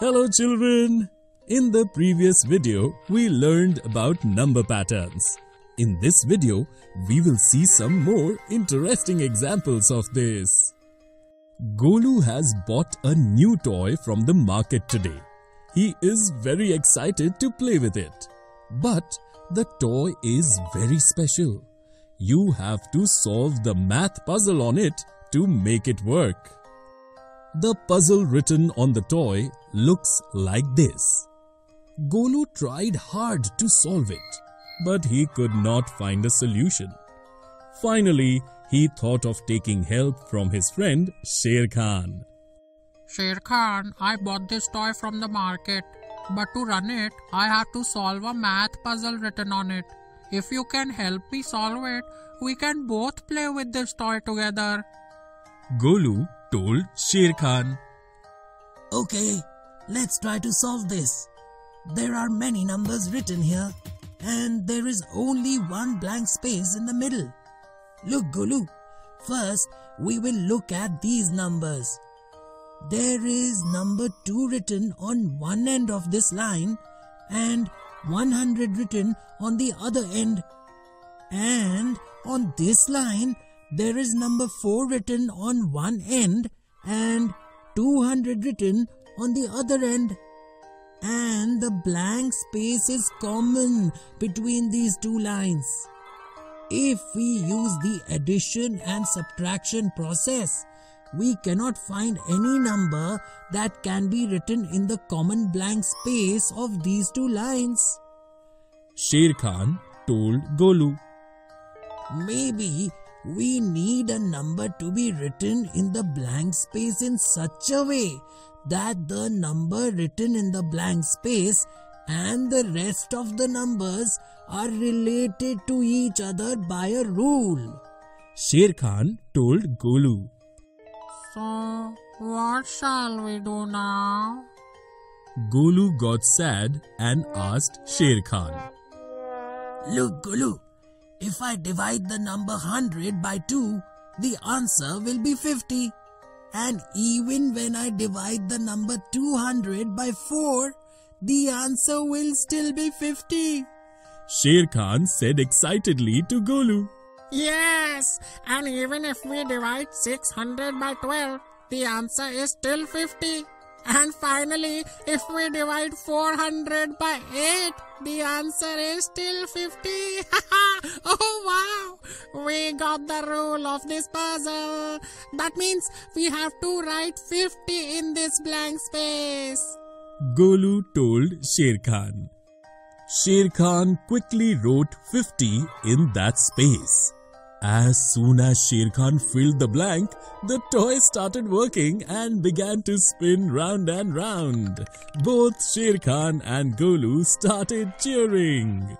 Hello children! In the previous video, we learned about number patterns. In this video, we will see some more interesting examples of this. Golu has bought a new toy from the market today. He is very excited to play with it. But the toy is very special. You have to solve the math puzzle on it to make it work. The puzzle written on the toy looks like this. Golu tried hard to solve it, but he could not find a solution. Finally, he thought of taking help from his friend Sher Khan. Sher Khan, I bought this toy from the market, but to run it, I have to solve a math puzzle written on it. If you can help me solve it, we can both play with this toy together. Golu told Sher Khan. Okay, let's try to solve this. There are many numbers written here, and there is only one blank space in the middle. Look, Golu, first we will look at these numbers. There is number 2 written on one end of this line and 100 written on the other end. And on this line, there is number 4 written on one end and 200 written on the other end. And the blank space is common between these two lines. If we use the addition and subtraction process, we cannot find any number that can be written in the common blank space of these two lines. Sher Khan told Golu. Maybe we need a number to be written in the blank space in such a way that the number written in the blank space and the rest of the numbers are related to each other by a rule. Sher Khan told Golu. So, what shall we do now? Golu got sad and asked Sher Khan. Look, Golu, if I divide the number 100 by 2, the answer will be 50. And even when I divide the number 200 by 4, the answer will still be 50. Sher Khan said excitedly to Golu. Yes, and even if we divide 600 by 12, the answer is still 50. And finally, if we divide 400 by 8, the answer is still 50. oh wow! We got the rule of this puzzle. That means we have to write 50 in this blank space. Golu told Sher Khan. Sher Khan quickly wrote 50 in that space. As soon as Sher Khan filled the blank, the toy started working and began to spin round and round. Both Sher Khan and Golu started cheering.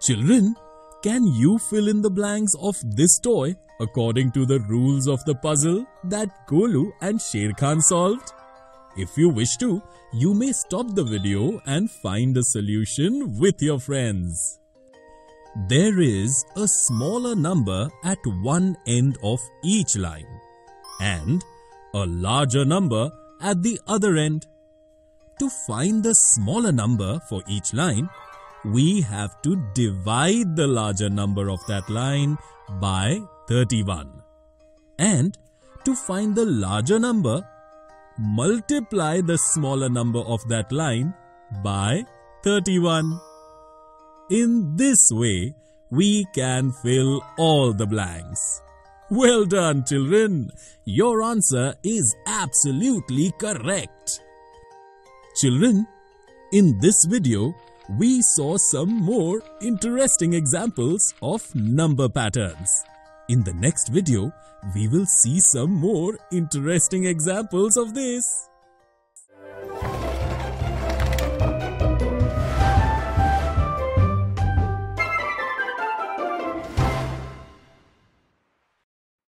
Children, can you fill in the blanks of this toy according to the rules of the puzzle that Golu and Sher Khan solved? If you wish to, you may stop the video and find a solution with your friends. There is a smaller number at one end of each line and a larger number at the other end. To find the smaller number for each line, we have to divide the larger number of that line by 31. And to find the larger number, multiply the smaller number of that line by 31. In this way, we can fill all the blanks. Well done, children. Your answer is absolutely correct. Children, in this video, we saw some more interesting examples of number patterns. In the next video, we will see some more interesting examples of this.